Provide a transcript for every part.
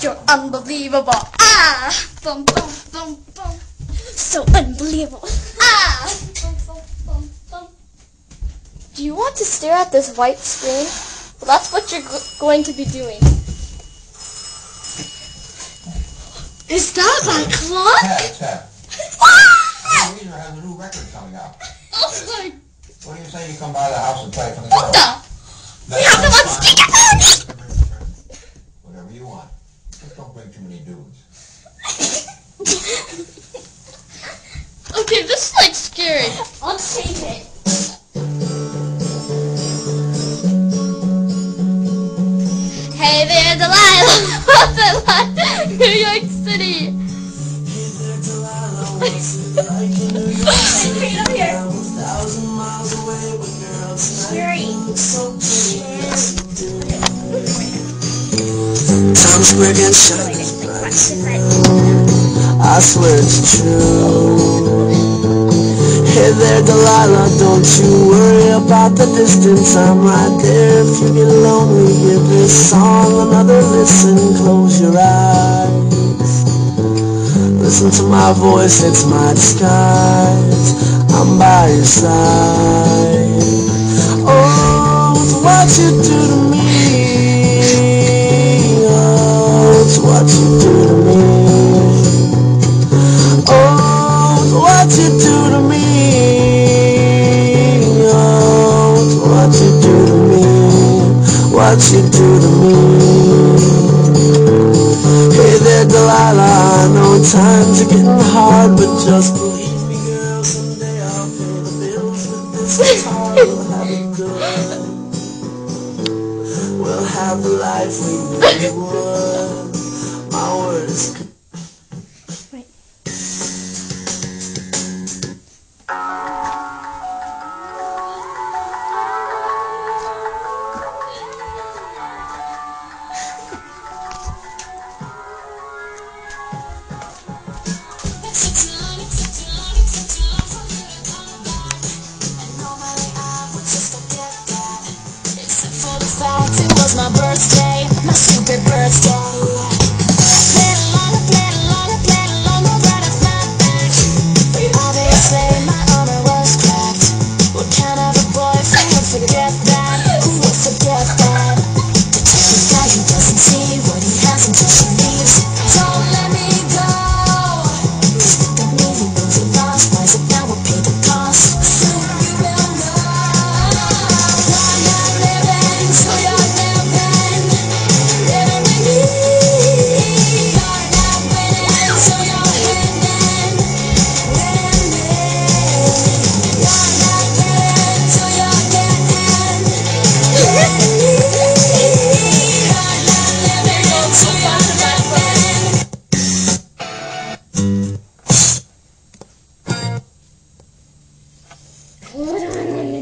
You're unbelievable. Ah! Bum, bum, bum, bum. So unbelievable. Ah! Bum, bum, bum, bum. Do you want to stare at this white screen? Well, that's what you're going to be doing. Is that my clock? Ted, Ted. Ah! Weezer has a new record coming out. Oh my What do you say you come by the house and play it for the girls? god! We have them on speakerphone! Okay, this is like scary. I'll take it. Hey there, Delilah! Delilah! New York City! Times quick and shine I swear it's true Hey Delilah, don't you worry about the distance. I'm right there if you get lonely. Give this song another listen. Close your eyes. Listen to my voice, it's my disguise. I'm by your side. Oh, what you do We'll have it good We'll have the life we really would My word is It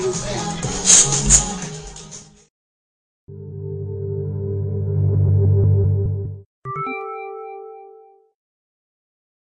Música